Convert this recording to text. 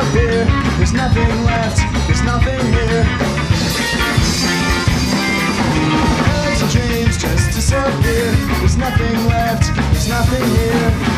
disappear. There's nothing left, there's nothing here. Hopes and dreams just disappear. There's nothing left, there's nothing here.